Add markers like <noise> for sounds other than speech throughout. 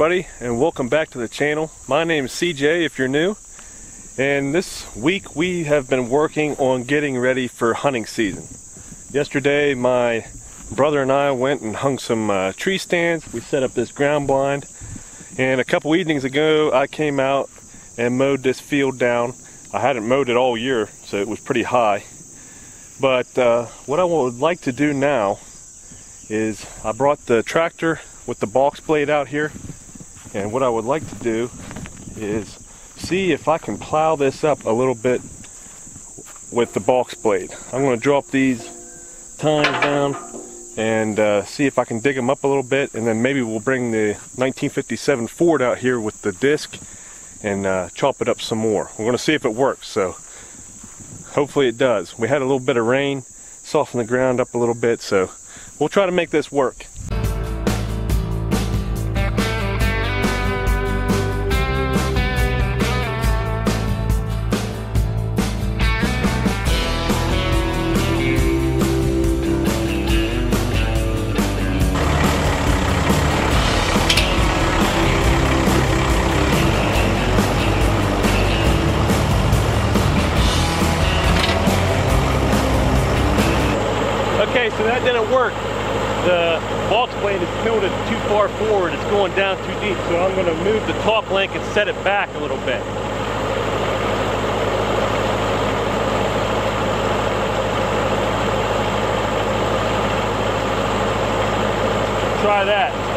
everybody and welcome back to the channel. My name is CJ if you're new and this week we have been working on getting ready for hunting season. Yesterday my brother and I went and hung some uh, tree stands. We set up this ground blind and a couple evenings ago I came out and mowed this field down. I hadn't mowed it all year so it was pretty high. But uh, what I would like to do now is I brought the tractor with the box blade out here and what I would like to do is see if I can plow this up a little bit with the box blade. I'm going to drop these tines down and uh, see if I can dig them up a little bit and then maybe we'll bring the 1957 Ford out here with the disc and uh, chop it up some more. We're going to see if it works so hopefully it does. We had a little bit of rain, softened the ground up a little bit so we'll try to make this work. Is tilted too far forward. It's going down too deep. So I'm going to move the top link and set it back a little bit. Try that.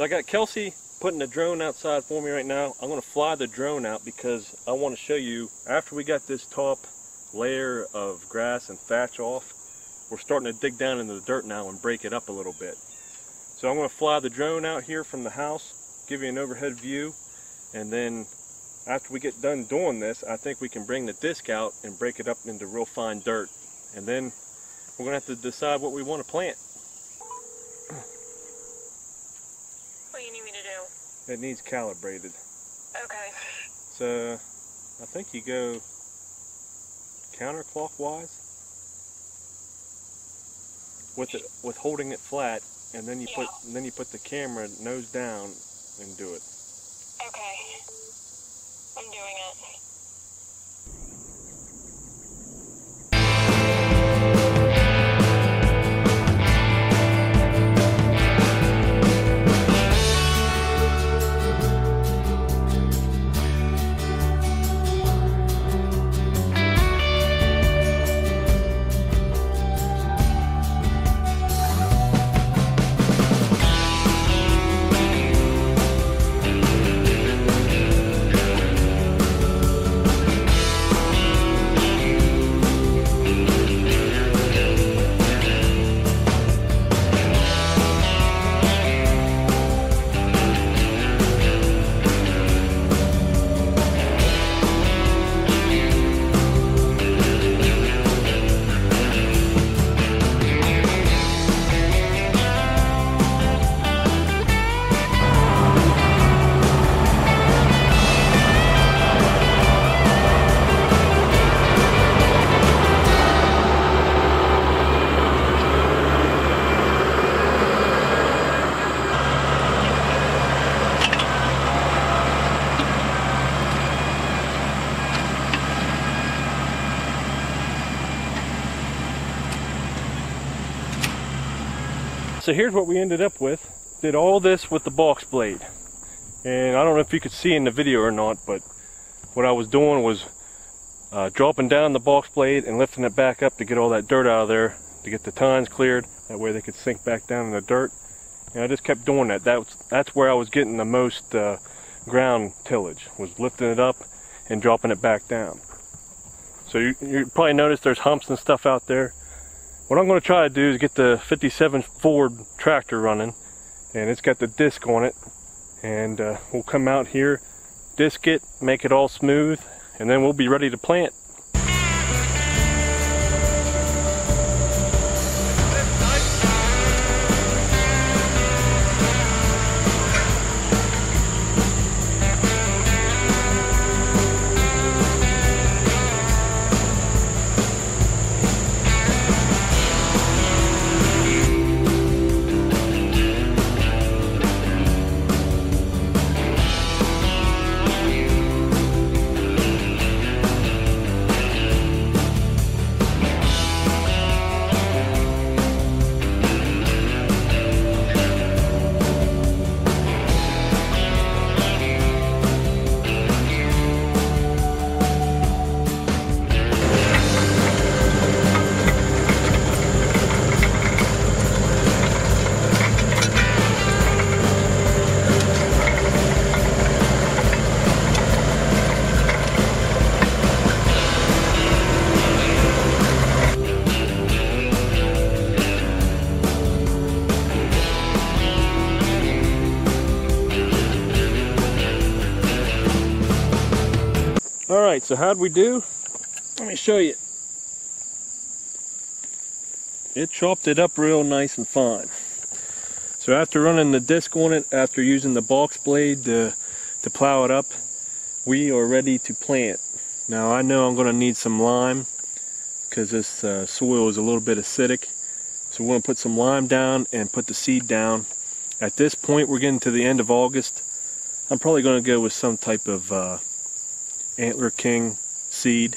I got Kelsey putting the drone outside for me right now. I'm going to fly the drone out because I want to show you after we got this top layer of grass and thatch off, we're starting to dig down into the dirt now and break it up a little bit. So I'm going to fly the drone out here from the house, give you an overhead view, and then after we get done doing this, I think we can bring the disc out and break it up into real fine dirt. And then we're going to have to decide what we want to plant. What do you need me to do? It needs calibrated. Okay. So I think you go counterclockwise with it with holding it flat and then you put Yeah. and then you put the camera nose down and do it. Okay. I'm doing it. So here's what we ended up with. Did all this with the box blade. And I don't know if you could see in the video or not, but what I was doing was uh, dropping down the box blade and lifting it back up to get all that dirt out of there, to get the tines cleared. That way they could sink back down in the dirt. And I just kept doing that. That's that's where I was getting the most uh, ground tillage. Was lifting it up and dropping it back down. So you, you probably noticed there's humps and stuff out there. What I'm going to try to do is get the 57 Ford tractor running, and it's got the disc on it, and uh, we'll come out here, disc it, make it all smooth, and then we'll be ready to plant. So how'd we do? Let me show you. It chopped it up real nice and fine. So after running the disc on it, after using the box blade to, to plow it up, we are ready to plant. Now I know I'm going to need some lime because this uh, soil is a little bit acidic. So we're going to put some lime down and put the seed down. At this point, we're getting to the end of August. I'm probably going to go with some type of uh, Antler King seed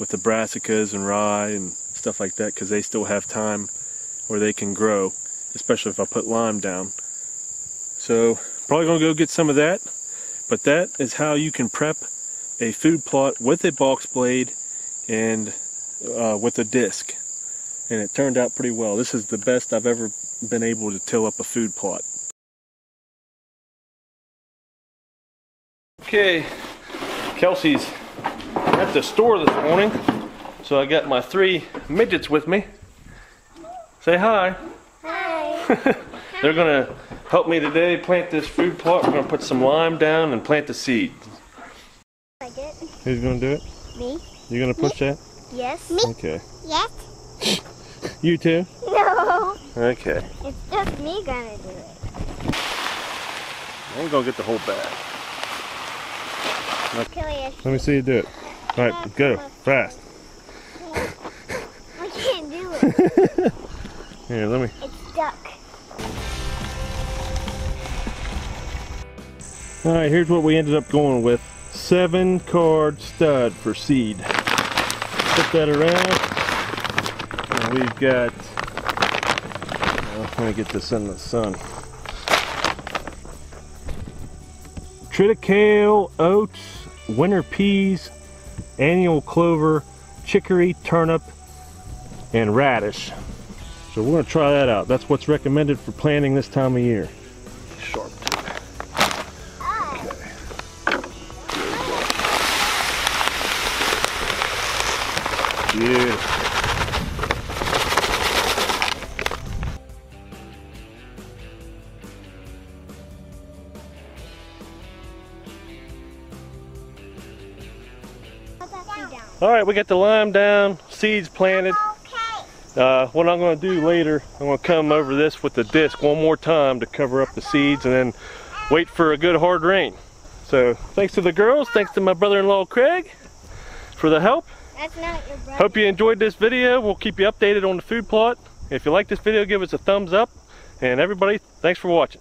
with the brassicas and rye and stuff like that because they still have time where they can grow, especially if I put lime down. So probably going to go get some of that. But that is how you can prep a food plot with a box blade and uh, with a disc. And it turned out pretty well. This is the best I've ever been able to till up a food plot. Okay, Kelsey's at the store this morning, so I got my three midgets with me. Say hi. Hi. <laughs> They're gonna help me today plant this food plot. We're gonna put some lime down and plant the seed. Like it? Who's gonna do it? Me? You gonna push that? Yes. Me? Okay. Yes. <laughs> You too? No. Okay. It's just me gonna do it. I'm gonna get the whole bag. Let me see you do it. All right, go fast. I can't do it. <laughs> Here, let me. It's stuck. All right, here's what we ended up going with. Seven card stud for seed. Put that around. And we've got, well, let me get this in the sun. Triticale, oats, winter peas, annual clover, chicory, turnip, and radish. So we're gonna try that out. That's what's recommended for planting this time of year. Sharp. Put All right, we got the lime down, seeds planted. Okay. Uh, what I'm going to do later, I'm going to come over this with the disc one more time to cover up the seeds and then wait for a good hard rain. So thanks to the girls, thanks to my brother-in-law Craig for the help. That's not your brother. Hope you enjoyed this video. We'll keep you updated on the food plot. If you like this video, give us a thumbs up. And everybody, thanks for watching.